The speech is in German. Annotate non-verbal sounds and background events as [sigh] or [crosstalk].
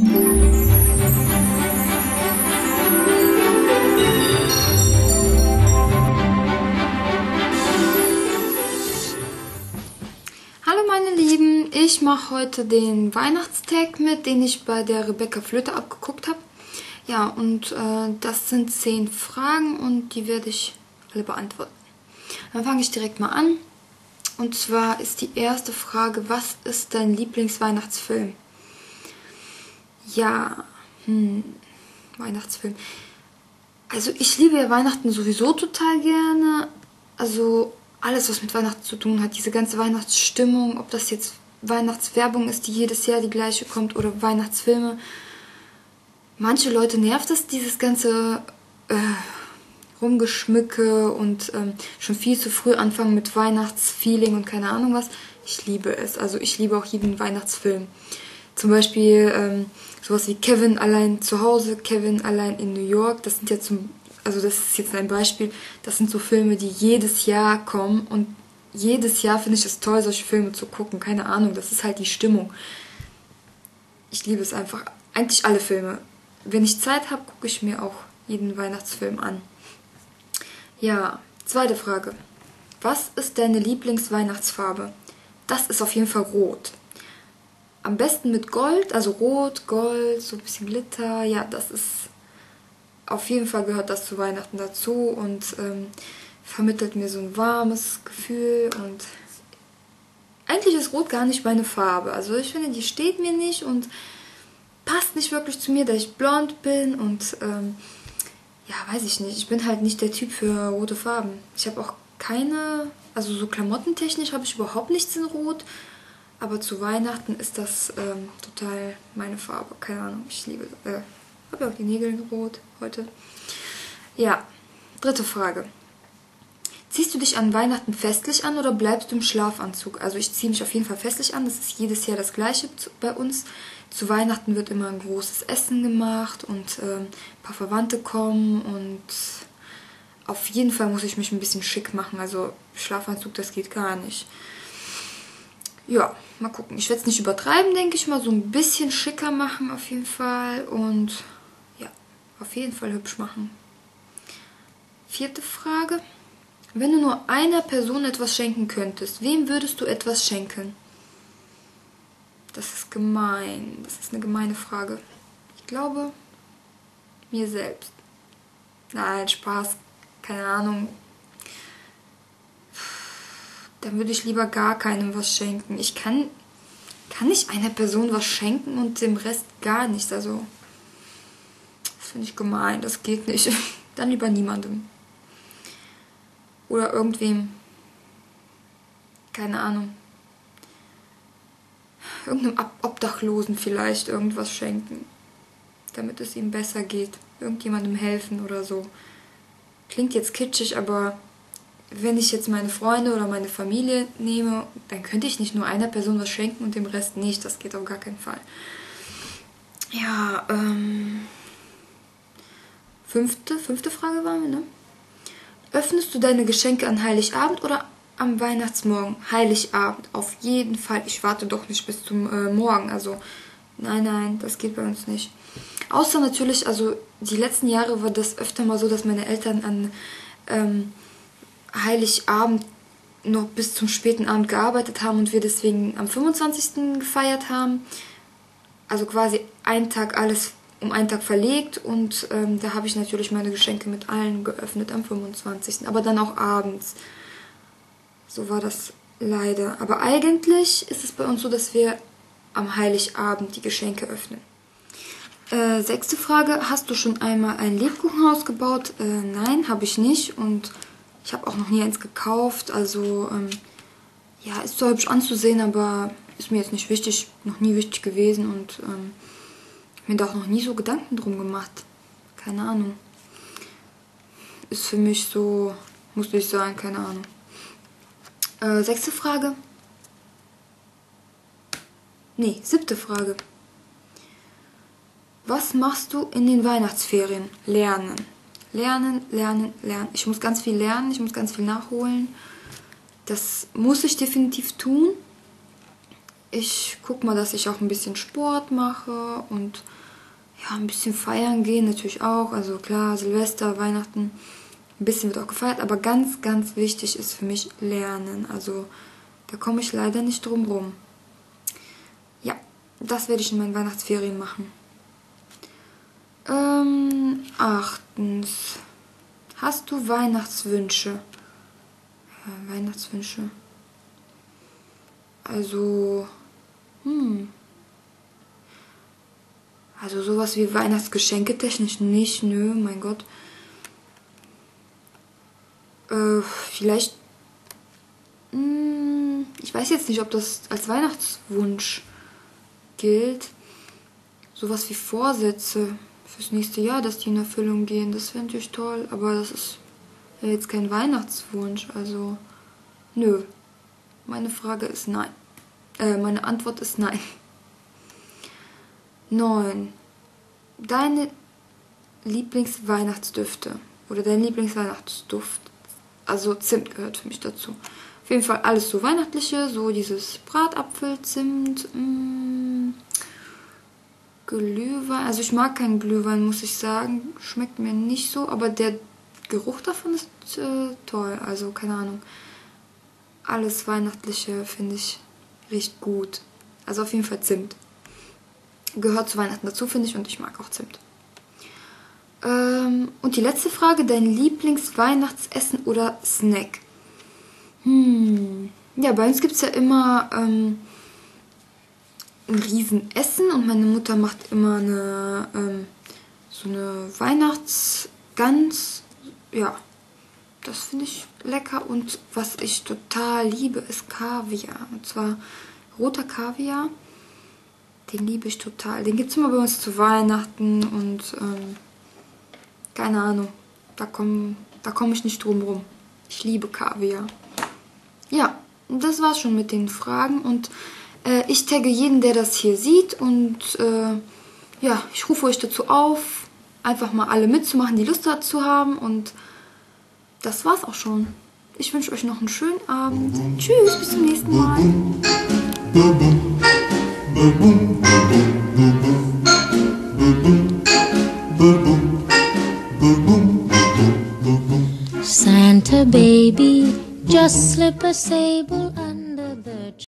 Hallo meine Lieben, ich mache heute den Weihnachtstag mit, den ich bei der Rebecca Flöte abgeguckt habe. Ja, und äh, das sind zehn Fragen und die werde ich alle beantworten. Dann fange ich direkt mal an. Und zwar ist die erste Frage, was ist dein Lieblingsweihnachtsfilm? Ja, hm, Weihnachtsfilm. Also ich liebe ja Weihnachten sowieso total gerne. Also alles, was mit Weihnachten zu tun hat, diese ganze Weihnachtsstimmung, ob das jetzt Weihnachtswerbung ist, die jedes Jahr die gleiche kommt oder Weihnachtsfilme. Manche Leute nervt es, dieses ganze äh, Rumgeschmücke und ähm, schon viel zu früh anfangen mit Weihnachtsfeeling und keine Ahnung was. Ich liebe es. Also ich liebe auch jeden Weihnachtsfilm. Zum Beispiel ähm, sowas wie Kevin allein zu Hause, Kevin allein in New York. Das sind ja zum also das ist jetzt ein Beispiel, das sind so Filme, die jedes Jahr kommen und jedes Jahr finde ich es toll, solche Filme zu gucken. Keine Ahnung, das ist halt die Stimmung. Ich liebe es einfach. Eigentlich alle Filme. Wenn ich Zeit habe, gucke ich mir auch jeden Weihnachtsfilm an. Ja, zweite Frage. Was ist deine Lieblingsweihnachtsfarbe? Das ist auf jeden Fall rot. Am besten mit Gold, also rot, Gold, so ein bisschen Glitter. Ja, das ist auf jeden Fall gehört das zu Weihnachten dazu und ähm, vermittelt mir so ein warmes Gefühl und eigentlich ist Rot gar nicht meine Farbe. Also ich finde, die steht mir nicht und passt nicht wirklich zu mir, da ich blond bin und ähm, ja, weiß ich nicht. Ich bin halt nicht der Typ für rote Farben. Ich habe auch keine, also so klamottentechnisch habe ich überhaupt nichts in Rot. Aber zu Weihnachten ist das ähm, total meine Farbe. Keine Ahnung, ich liebe, äh, habe ja auch die Nägel rot heute. Ja, dritte Frage. Ziehst du dich an Weihnachten festlich an oder bleibst du im Schlafanzug? Also ich ziehe mich auf jeden Fall festlich an. Das ist jedes Jahr das gleiche bei uns. Zu Weihnachten wird immer ein großes Essen gemacht und äh, ein paar Verwandte kommen und auf jeden Fall muss ich mich ein bisschen schick machen. Also Schlafanzug, das geht gar nicht. Ja, mal gucken. Ich werde es nicht übertreiben, denke ich mal. So ein bisschen schicker machen auf jeden Fall und auf jeden Fall hübsch machen. Vierte Frage. Wenn du nur einer Person etwas schenken könntest, wem würdest du etwas schenken? Das ist gemein. Das ist eine gemeine Frage. Ich glaube, mir selbst. Nein, Spaß. Keine Ahnung. Dann würde ich lieber gar keinem was schenken. Ich kann, kann nicht einer Person was schenken und dem Rest gar nichts. Also finde ich gemein, das geht nicht. [laughs] Dann lieber niemandem. Oder irgendwem. Keine Ahnung. Irgendeinem Obdachlosen vielleicht irgendwas schenken. Damit es ihm besser geht. Irgendjemandem helfen oder so. Klingt jetzt kitschig, aber wenn ich jetzt meine Freunde oder meine Familie nehme, dann könnte ich nicht nur einer Person was schenken und dem Rest nicht. Das geht auf gar keinen Fall. Ja, ähm. Fünfte, fünfte Frage war mir, ne? Öffnest du deine Geschenke an Heiligabend oder am Weihnachtsmorgen? Heiligabend, auf jeden Fall. Ich warte doch nicht bis zum äh, Morgen. Also, nein, nein, das geht bei uns nicht. Außer natürlich, also die letzten Jahre war das öfter mal so, dass meine Eltern an ähm, Heiligabend noch bis zum späten Abend gearbeitet haben und wir deswegen am 25. gefeiert haben. Also quasi einen Tag alles um einen Tag verlegt und ähm, da habe ich natürlich meine Geschenke mit allen geöffnet am 25. Aber dann auch abends. So war das leider. Aber eigentlich ist es bei uns so, dass wir am Heiligabend die Geschenke öffnen. Äh, sechste Frage. Hast du schon einmal ein Lebkuchenhaus gebaut? Äh, nein, habe ich nicht. Und ich habe auch noch nie eins gekauft. Also, ähm, ja, ist so hübsch anzusehen, aber ist mir jetzt nicht wichtig, noch nie wichtig gewesen. Und ähm, mir da auch noch nie so Gedanken drum gemacht. Keine Ahnung. Ist für mich so, muss ich sagen, keine Ahnung. Äh, sechste Frage. Nee, siebte Frage. Was machst du in den Weihnachtsferien? Lernen. Lernen, lernen, lernen. Ich muss ganz viel lernen, ich muss ganz viel nachholen. Das muss ich definitiv tun. ich guck mal, dass ich auch ein bisschen Sport mache und ja, ein bisschen feiern gehen natürlich auch. Also klar, Silvester, Weihnachten, ein bisschen wird auch gefeiert, aber ganz, ganz wichtig ist für mich Lernen. Also da komme ich leider nicht drum rum. Ja, das werde ich in meinen Weihnachtsferien machen. Ähm, achtens. Hast du Weihnachtswünsche? Ja, Weihnachtswünsche. Also, hm. Also sowas wie Weihnachtsgeschenke technisch nicht, nö, mein Gott. Äh, vielleicht. Mh, hm, ich weiß jetzt nicht, ob das als Weihnachtswunsch gilt. Sowas wie Vorsätze fürs nächste Jahr, dass die in Erfüllung gehen, das wäre natürlich toll, aber das ist ja jetzt kein Weihnachtswunsch, also nö. Meine Frage ist nein. Äh, meine Antwort ist nein. [laughs] 9. Deine Lieblingsweihnachtsdüfte oder dein Lieblingsweihnachtsduft. Also Zimt gehört für mich dazu. Auf jeden Fall alles so weihnachtliche, so dieses Bratapfel, Zimt, mh, mm, Glühwein. Also ich mag keinen Glühwein, muss ich sagen. Schmeckt mir nicht so, aber der Geruch davon ist äh, toll. Also keine Ahnung. Alles Weihnachtliche finde ich riecht gut. Also auf jeden Fall Zimt gehört zu Weihnachten dazu, finde ich, und ich mag auch Zimt. Ähm, und die letzte Frage, dein Lieblingsweihnachtsessen oder Snack? Hm. Ja, bei uns gibt es ja immer ähm, ein Riesenessen und meine Mutter macht immer eine ähm, so eine Weihnachtsgans. Ja, das finde ich lecker. Und was ich total liebe, ist Kaviar. Und zwar roter Kaviar den liebe ich total. Den gibt es immer bei uns zu Weihnachten und ähm, keine Ahnung. Da komme da komm ich nicht drum rum. Ich liebe Kaviar. Ja, das war's schon mit den Fragen und äh, ich tagge jeden, der das hier sieht und äh, ja, ich rufe euch dazu auf, einfach mal alle mitzumachen, die Lust dazu haben und das war's auch schon. Ich wünsche euch noch einen schönen Abend. Tschüss, bis zum nächsten Mal. Santa baby, just slip a sable